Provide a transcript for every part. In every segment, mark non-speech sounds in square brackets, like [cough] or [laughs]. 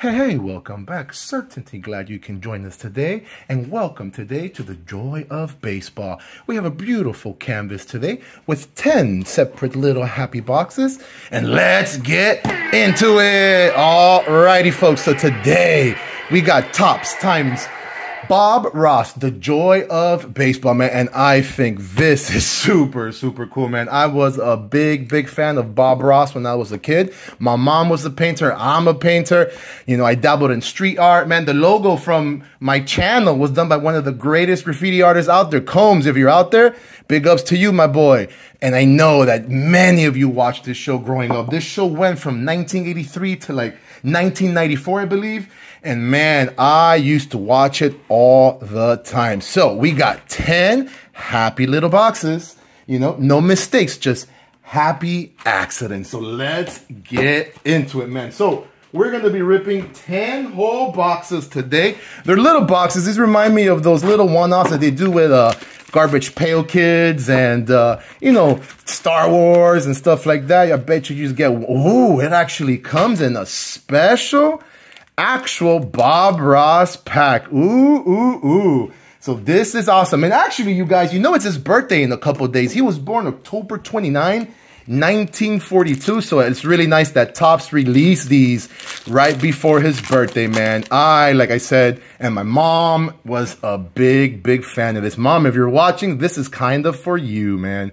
Hey, hey, welcome back. Certainly glad you can join us today. And welcome today to the joy of baseball. We have a beautiful canvas today with 10 separate little happy boxes. And let's get into it. All righty, folks. So today we got Topps times Bob Ross, the joy of baseball, man. And I think this is super, super cool, man. I was a big, big fan of Bob Ross when I was a kid. My mom was a painter. I'm a painter. You know, I dabbled in street art, man. The logo from my channel was done by one of the greatest graffiti artists out there, Combs. If you're out there, big ups to you, my boy. And I know that many of you watched this show growing up. This show went from 1983 to like 1994, I believe. And man, I used to watch it all the time. So we got 10 happy little boxes. You know, no mistakes, just happy accidents. So let's get into it, man. So we're going to be ripping 10 whole boxes today. They're little boxes. These remind me of those little one-offs that they do with uh, Garbage Pail Kids and, uh, you know, Star Wars and stuff like that. I bet you just get, ooh, it actually comes in a special actual Bob Ross pack. Ooh, ooh, ooh. So this is awesome. And actually, you guys, you know it's his birthday in a couple days. He was born October 29, 1942. So it's really nice that Topps released these right before his birthday, man. I, like I said, and my mom was a big, big fan of this. Mom, if you're watching, this is kind of for you, man.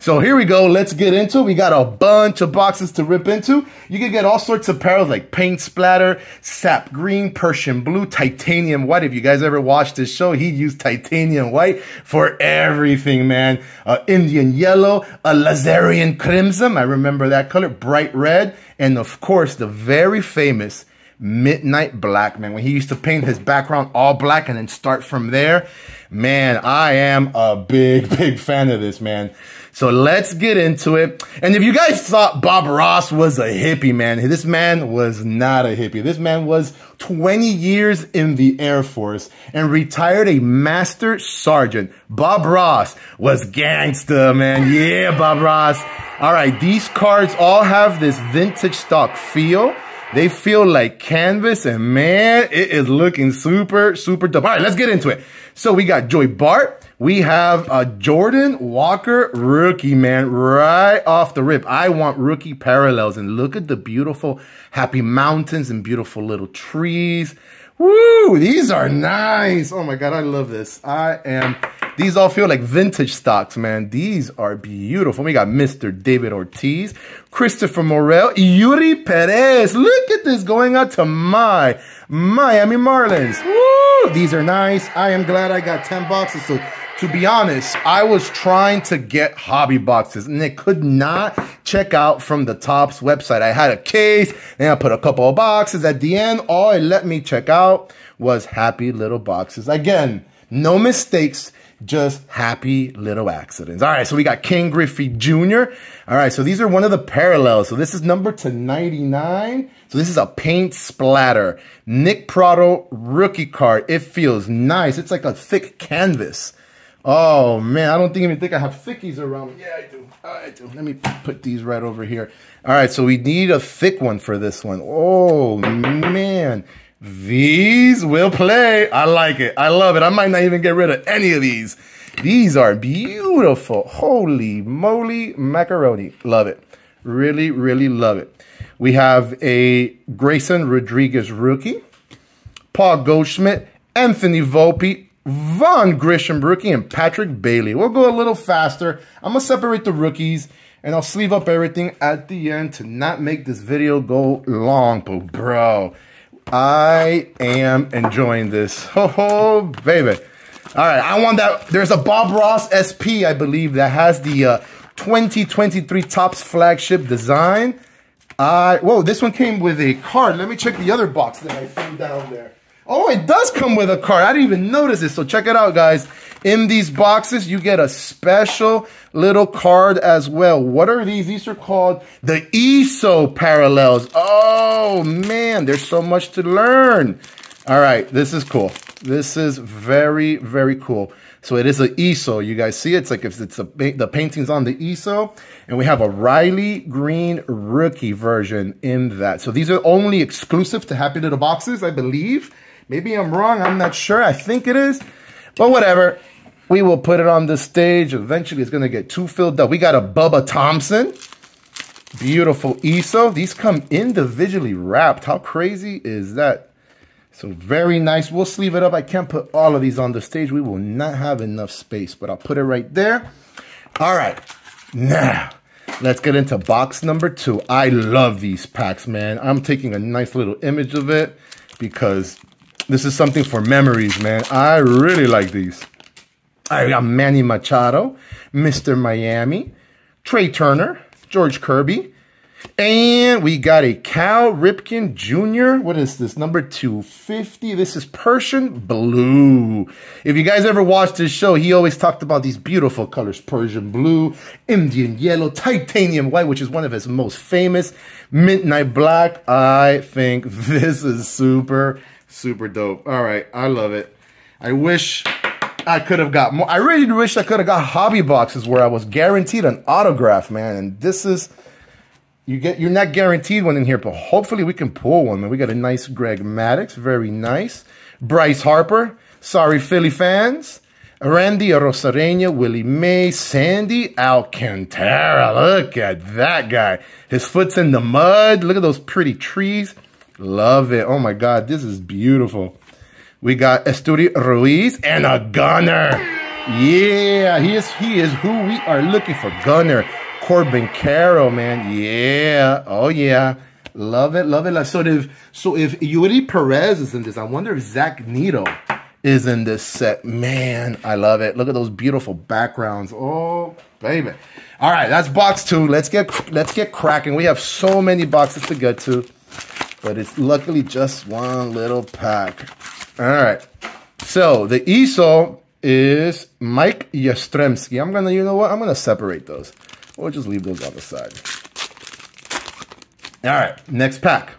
So here we go. Let's get into it. We got a bunch of boxes to rip into. You can get all sorts of parallels like paint splatter, sap green, Persian blue, titanium white. If you guys ever watched this show, he used titanium white for everything, man. Uh, Indian yellow, Alizarin crimson. I remember that color. Bright red. And of course, the very famous Midnight Black, man. When he used to paint his background all black and then start from there. Man, I am a big, [laughs] big fan of this, man. So let's get into it. And if you guys thought Bob Ross was a hippie, man, this man was not a hippie. This man was 20 years in the Air Force and retired a master sergeant. Bob Ross was gangsta, man. Yeah, Bob Ross. All right, these cards all have this vintage stock feel. They feel like canvas and man, it is looking super, super dope. All right, let's get into it. So we got Joey Bart. We have a Jordan Walker rookie, man, right off the rip. I want rookie parallels and look at the beautiful happy mountains and beautiful little trees. Woo, these are nice. Oh my God, I love this. I am, these all feel like vintage stocks, man. These are beautiful. We got Mr. David Ortiz, Christopher Morel, Eury Perez. Look at this going out to my Miami Marlins. Woo, these are nice. I am glad I got 10 boxes. So to be honest, I was trying to get hobby boxes and it could not check out from the Topps website. I had a case, and I put a couple of boxes. At the end, all it let me check out was happy little boxes. Again, no mistakes, just happy little accidents. All right, so we got Ken Griffey Jr. All right, so these are one of the parallels. So this is number to 99. So this is a paint splatter. Nick Pratto rookie card. It feels nice. It's like a thick canvas. Oh man, I don't think, even think I have thickies around. Yeah, I do. I do. Let me put these right over here. All right, so we need a thick one for this one. Oh man, these will play. I like it. I love it. I might not even get rid of any of these. These are beautiful. Holy moly macaroni. Love it. Really, really love it. We have a Grayson Rodriguez rookie, Paul Goldschmidt, Anthony Volpe, Vaughn Grissom, rookie and Patrick Bailey. We'll go a little faster. I'm going to separate the rookies and I'll sleeve up everything at the end to not make this video go long. But bro, I am enjoying this. [laughs] Oh, baby. All right, I want that. There's a Bob Ross SP, I believe, that has the uh, 2023 Topps flagship design. Uh, whoa, this one came with a card. Let me check the other box that I threw down there. Oh, it does come with a card. I didn't even notice it. So check it out, guys. In these boxes, you get a special little card as well. What are these? These are called the Easel parallels. Oh, man, there's so much to learn. All right, this is cool. This is very, very cool. So it is an Easel. You guys see it? It's like if it's a, the painting's on the Easel. And we have a Riley Greene rookie version in that. So these are only exclusive to Happy Little Boxes, I believe. Maybe I'm wrong. I'm not sure. I think it is. But whatever. We will put it on the stage. Eventually, it's going to get too filled up. We got a Bubba Thompson. Beautiful Easel. These come individually wrapped. How crazy is that? So very nice. We'll sleeve it up. I can't put all of these on the stage. We will not have enough space, but I'll put it right there. All right. Now, let's get into box number two. I love these packs, man. I'm taking a nice little image of it because this is something for memories, man. I really like these. I got Manny Machado, Mr. Miami, Trea Turner, George Kirby, and we got a Cal Ripken Jr. What is this? Number 250. This is Persian Blue. If you guys ever watched his show, he always talked about these beautiful colors. Persian Blue, Indian Yellow, Titanium White, which is one of his most famous. Midnight Black. I think [laughs] this is super, super dope. All right. I love it. I wish I could have got more. I really wish I could have got hobby boxes where I was guaranteed an autograph, man. And this is you get you're not guaranteed one in here, but hopefully we can pull one, man. We got a nice Greg Maddux, very nice. Bryce Harper, sorry Philly fans. Randy Arozarena, Willie May, Sandy Alcantara. Look at that guy. His foot's in the mud. Look at those pretty trees. Love it. Oh my God, this is beautiful. We got Esteury Ruiz and a Gunnar. Yeah, he is he is who we are looking for. Gunnar. Corbin Carroll, man. Yeah. Oh yeah. Love it, love it. So if so if Eury Perez is in this, I wonder if Zach Neto is in this set. Man, I love it. Look at those beautiful backgrounds. Oh, baby. All right, that's box two. Let's get let's get cracking. We have so many boxes to get to, but it's luckily just one little pack. All right. So the Easel is Mike Yastrzemski. I'm gonna, you know what? I'm gonna separate those. We'll just leave those on the side. All right, next pack.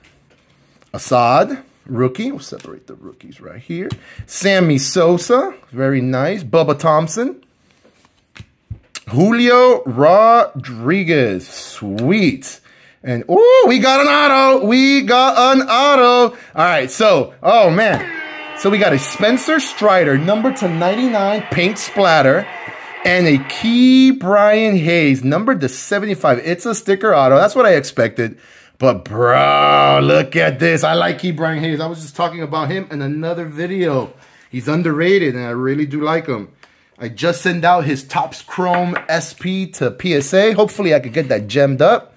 Assad, rookie. We'll separate the rookies right here. Sammy Sosa, very nice. Bubba Thompson. Julio Rodriguez, sweet. And, oh, we got an auto. We got an auto. All right, so, oh, man. So we got a Spencer Strider, number to 99, paint splatter, and a Ke'Bryan Hayes, number to 75. It's a sticker auto. That's what I expected. But bro, look at this. I like Ke'Bryan Hayes. I was just talking about him in another video. He's underrated, and I really do like him. I just sent out his Topps Chrome SP to PSA. Hopefully, I could get that gemmed up.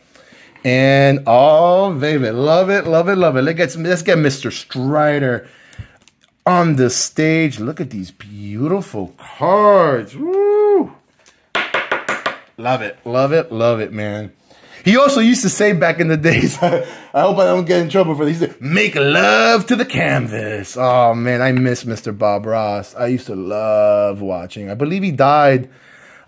And oh, baby, love it, love it, love it. Let's get, let's get Mr. Strider on the stage. Look at these beautiful cards. Woo! Love it, love it, love it, man. He also used to say back in the days, [laughs] I hope I don't get in trouble for this, he said, make love to the canvas. Oh man, I miss Mr. Bob Ross. I used to love watching. I believe he died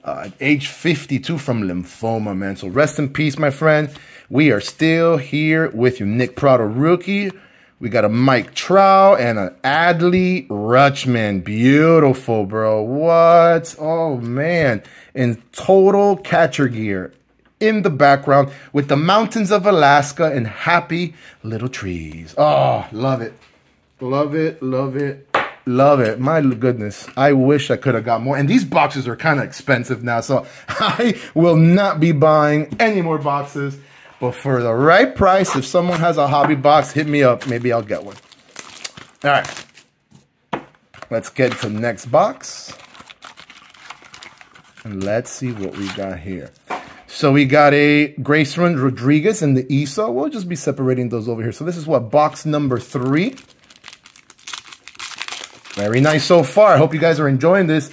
uh, at age 52 from lymphoma, man. So rest in peace, my friend. We are still here with you. Nick Pratto, rookie. We got a Mike Trout and an Adley Rutschman. Beautiful, bro. What? Oh, man. In total catcher gear in the background with the mountains of Alaska and happy little trees. Oh, love it. Love it, love it, love it. My goodness. I wish I could have got more. And these boxes are kind of expensive now, so [laughs] I will not be buying any more boxes. But for the right price, if someone has a hobby box, hit me up. Maybe I'll get one. All right. Let's get to the next box. And let's see what we got here. So we got a Grayson Rodriguez and the Easel. We'll just be separating those over here. So this is what, box number three. Very nice so far. I hope you guys are enjoying this.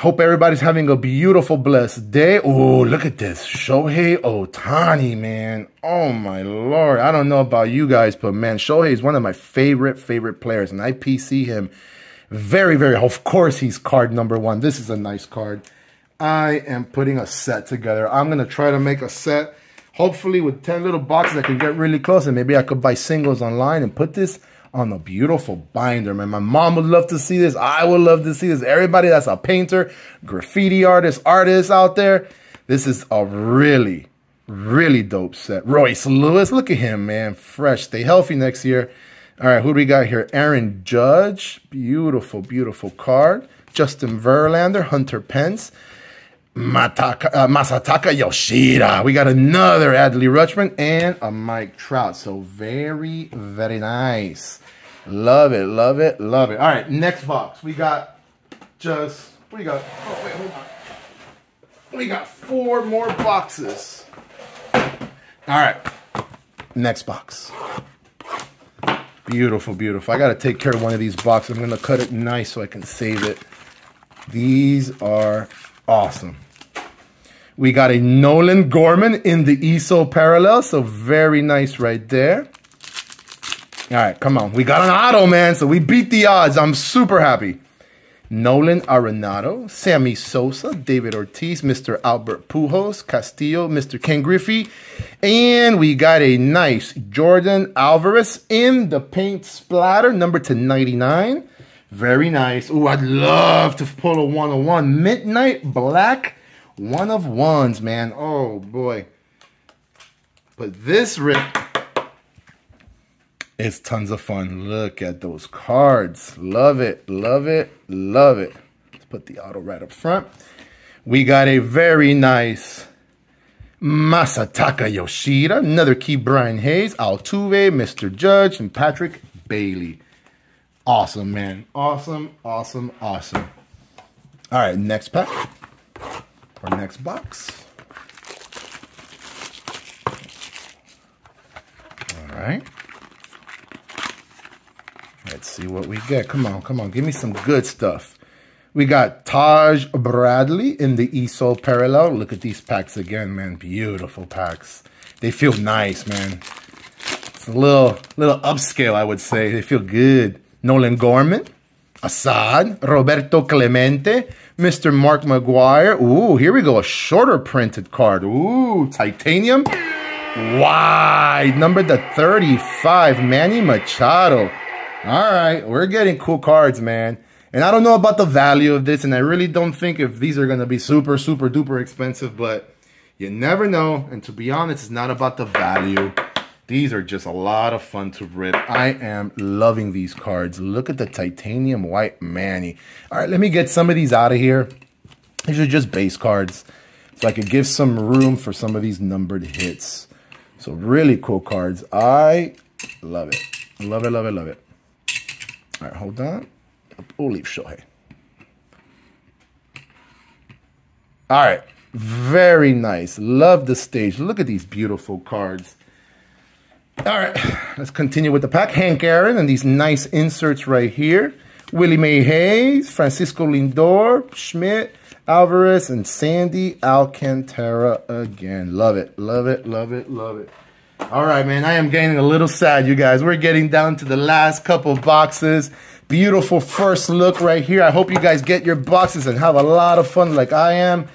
Hope everybody's having a beautiful, blessed day. Oh, look at this. Shohei Ohtani, man. Oh, my Lord. I don't know about you guys, but man, Shohei is one of my favorite, favorite players. And I PC him very, very, of course, he's card number one. This is a nice card. I am putting a set together. I'm going to try to make a set, hopefully with 10 little boxes I can get really close. And maybe I could buy singles online and put this on a beautiful binder, man. My mom would love to see this. I would love to see this. Everybody that's a painter, graffiti artist, artist out there, this is a really, really dope set. Royce Lewis, look at him, man. Fresh. Stay healthy next year. All right, who do we got here? Aaron Judge. Beautiful, beautiful card. Justin Verlander, Hunter Pence. Mataka, uh, Masataka Yoshida. We got another Adley Rutschman and a Mike Trout. So very, very nice. Love it, love it, love it. All right, next box. We got just, what do you got? Oh, wait, hold on. We got four more boxes. All right, next box. Beautiful, beautiful. I got to take care of one of these boxes. I'm going to cut it nice so I can save it. These are awesome. We got a Nolan Gorman in the Easel parallel, so very nice right there. All right, come on. We got an auto, man, so we beat the odds. I'm super happy. Nolan Arenado, Sammy Sosa, David Ortiz, Mr. Albert Pujols, Castillo, Mr. Ken Griffey, and we got a nice Yordan Alvarez in the paint splatter, number to 99. Very nice. Ooh, I'd love to pull a one-on-one. Midnight Black, one of ones, man. Oh, boy. But this rip is tons of fun. Look at those cards. Love it, love it, love it. Let's put the auto right up front. We got a very nice Masataka Yoshida, another Ke'Bryan Hayes, Altuve, Mr. Judge, and Patrick Bailey. Awesome, man. Awesome, awesome, awesome. All right, next pack. Or next box. All right. Let's see what we get. Come on, come on. Give me some good stuff. We got Taj Bradley in the Easel Parallel. Look at these packs again, man. Beautiful packs. They feel nice, man. It's a little, little upscale, I would say. They feel good. Nolan Gorman, Assad, Roberto Clemente, Mr. Mark McGwire. Ooh, here we go. A shorter printed card. Ooh, titanium. Wide. Number the 35, Manny Machado. All right, we're getting cool cards, man. And I don't know about the value of this, and I really don't think if these are going to be super, super duper expensive, but you never know. And to be honest, it's not about the value. These are just a lot of fun to rip. I am loving these cards. Look at the titanium white Manny. All right, let me get some of these out of here. These are just base cards. So I could give some room for some of these numbered hits. So really cool cards. I love it. Love it, love it, love it. All right, hold on. Olive Shohei. All right, very nice. Love the stage. Look at these beautiful cards. All right, let's continue with the pack. Hank Aaron and these nice inserts right here. Willie May Hayes, Francisco Lindor, Schmidt, Alvarez, and Sandy Alcantara again. Love it, love it, love it, love it. All right, man, I am getting a little sad, you guys. We're getting down to the last couple boxes. Beautiful first look right here. I hope you guys get your boxes and have a lot of fun like I am.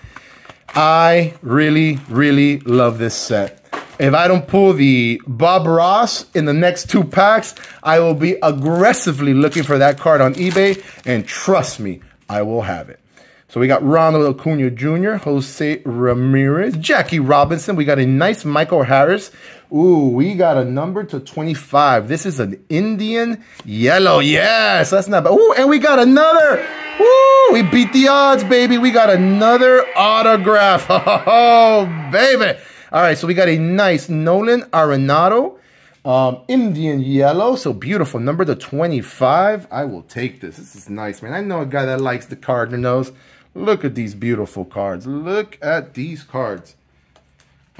I really, really love this set. If I don't pull the Bob Ross in the next two packs, I will be aggressively looking for that card on eBay. And trust me, I will have it. So we got Ronald Acuna Jr., Jose Ramirez, Jackie Robinson. We got a nice Michael Harris. Ooh, we got a number to 25. This is an Indian yellow. Yes, that's not bad. Ooh, and we got another. Woo, we beat the odds, baby. We got another autograph. [laughs] Oh, baby. All right, so we got a nice Nolan Arenado. Um, Indian yellow, so beautiful. Number to 25. I will take this. This is nice, man. I know a guy that likes the Cardinals. Look at these beautiful cards. Look at these cards.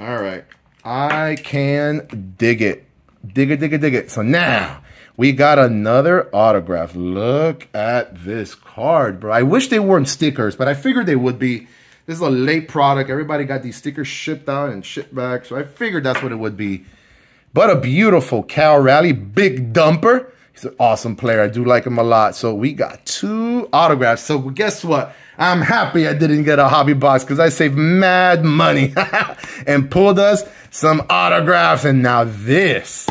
All right. I can dig it. Dig it, dig it, dig it. So now we got another autograph. Look at this card, bro. I wish they weren't stickers, but I figured they would be. This is a late product. Everybody got these stickers shipped out and shipped back. So I figured that's what it would be. But a beautiful Cal Raleigh, big dumper. He's an awesome player. I do like him a lot. So we got two autographs. So guess what? I'm happy I didn't get a hobby box because I saved mad money [laughs] and pulled us some autographs. And now this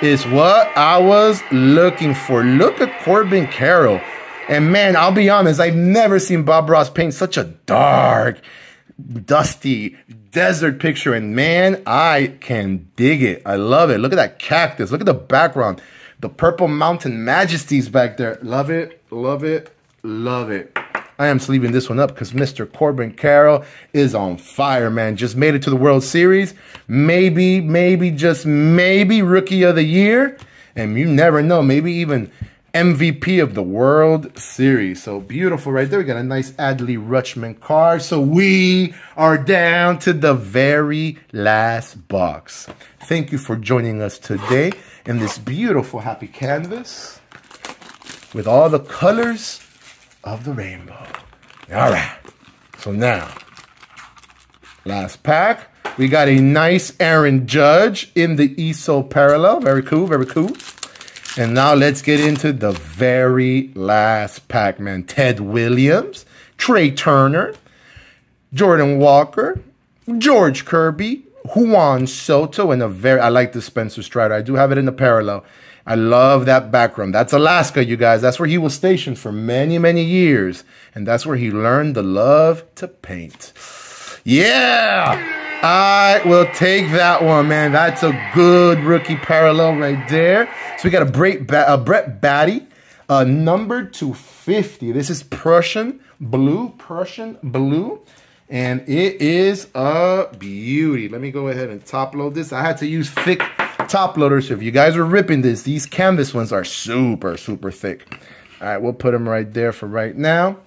is what I was looking for. Look at Corbin Carroll. And man, I'll be honest, I've never seen Bob Ross paint such a dark, dusty desert picture. And man, I can dig it. I love it. Look at that cactus. Look at the background. The purple mountain majesties back there. Love it, love it, love it. I am sleeving this one up because Mr. Corbin Carroll is on fire, man. Just made it to the World Series. Maybe, maybe, just maybe Rookie of the Year. And you never know, maybe even MVP of the World Series. So beautiful right there. We got a nice Adley Rutschman card. So we are down to the very last box. Thank you for joining us today in this beautiful happy canvas with all the colors of the rainbow. All right. So now, last pack. We got a nice Aaron Judge in the Easel parallel. Very cool, very cool. And now let's get into the very last pack, man. Ted Williams, Trea Turner, Jordan Walker, George Kirby, Juan Soto, and a very, I like the Spencer Strider. I do have it in the parallel. I love that background. That's Alaska, you guys. That's where he was stationed for many, many years. And that's where he learned the love to paint. Yeah! I will take that one, man. That's a good rookie parallel right there. So we got a Brett, a Brett Baty, uh, number 250. This is Prussian blue, Prussian blue. And it is a beauty. Let me go ahead and top load this. I had to use thick top loaders. So If you guys are ripping this, these canvas ones are super, super thick. All right, we'll put them right there for right now.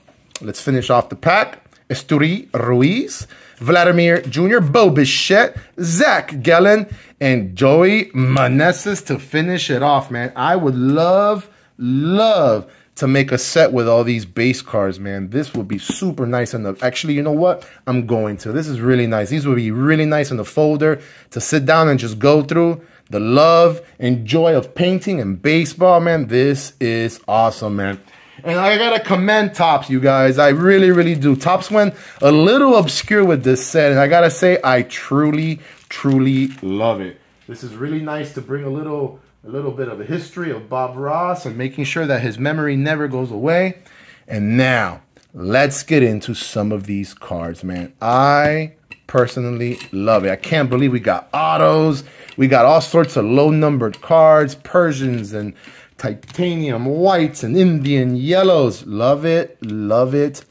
Let's finish off the pack. Esteury Ruiz, Vladimir Jr., Bo Bichette, Zach Gallen, and Joey Meneses to finish it off, man. I would love, love to make a set with all these base cards, man. This would be super nice in the... Actually, you know what? I'm going to. This is really nice. These would be really nice in the folder to sit down and just go through the love and joy of painting and baseball, man. This is awesome, man. And I gotta commend Topps, you guys. I really, really do. Topps went a little obscure with this set, and I gotta say, I truly, truly love it. This is really nice to bring a little, a little bit of a history of Bob Ross and making sure that his memory never goes away. And now, let's get into some of these cards, man. I personally love it. I can't believe we got autos we got all sorts of low numbered cards, Persians and titanium whites and Indian yellows. Love it, love it,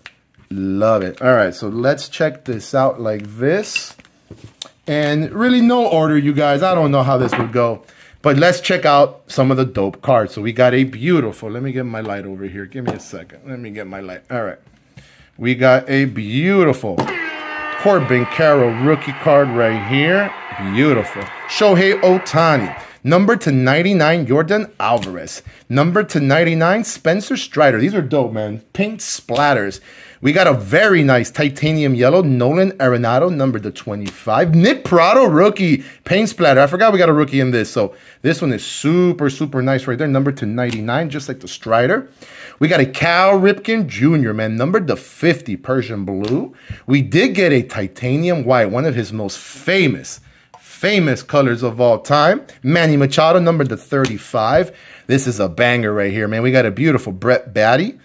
love it. All right, so let's check this out like this. And really no order, you guys. I don't know how this would go. But let's check out some of the dope cards. So we got a beautiful, let me get my light over here. Give me a second. Let me get my light. All right. We got a beautiful Corbin Carroll rookie card right here. Beautiful. Shohei Ohtani. Number to 99, Yordan Alvarez. Number to 99, Spencer Strider. These are dope, man. Pink splatters. We got a very nice titanium yellow, Nolan Arenado, number to 25. Nick Pratto, rookie, paint splatter. I forgot we got a rookie in this. So this one is super, super nice right there. Number to 99, just like the Strider. We got a Cal Ripken Jr., man, numbered to 50, Persian blue. We did get a titanium white, one of his most famous famous colors of all time. Manny Machado, number to 35. This is a banger right here, man. We got a beautiful Brett Baty.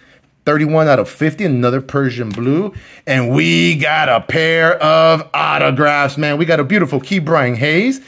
31 out of 50, another Persian blue. And we got a pair of autographs, man. We got a beautiful Ke'Bryan Hayes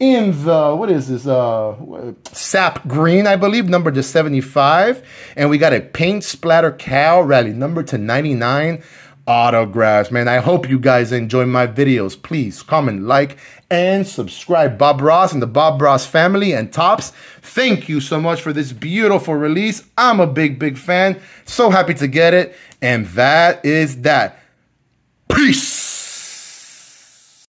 in the, what is this, uh, sap green, I believe, number to 75. And we got a paint splatter Cal Raleigh, number to 99 autographs, man. I hope you guys enjoy my videos. Please comment, like, and subscribe. Bob Ross and the Bob Ross family and Topps, thank you so much for this beautiful release. I'm a big, big fan. So happy to get it. And that is that. Peace.